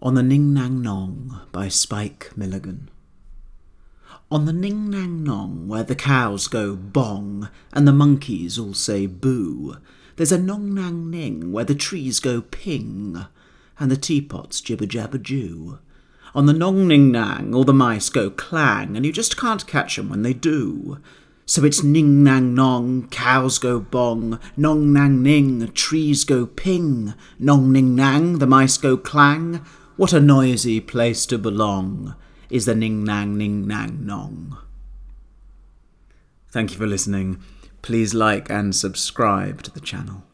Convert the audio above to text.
On the Ning Nang Nong by Spike Milligan. On the Ning Nang Nong, where the cows go bong and the monkeys all say boo, there's a Nong Nang Ning where the trees go ping and the teapots jibber jabber joo. On the Nong Ning Nang, all the mice go clang and you just can't catch 'em when they do. So it's ning nang nong, cows go bong, nong nang ning, trees go ping, nong ning nang, the mice go clang. What a noisy place to belong is the ning nang ning nang nong. Thank you for listening. Please like and subscribe to the channel.